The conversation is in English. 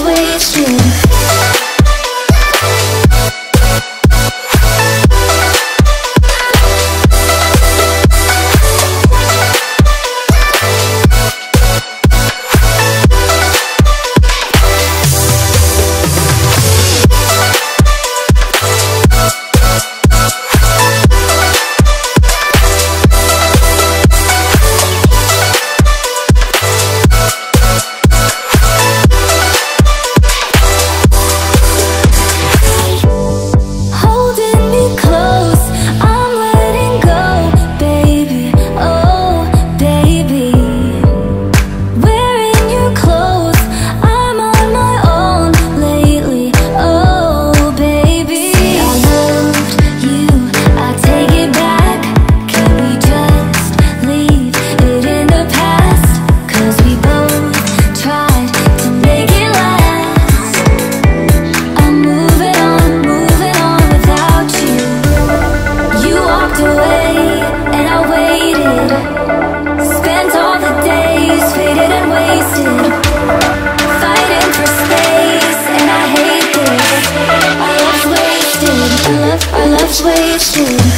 ways to waves wasted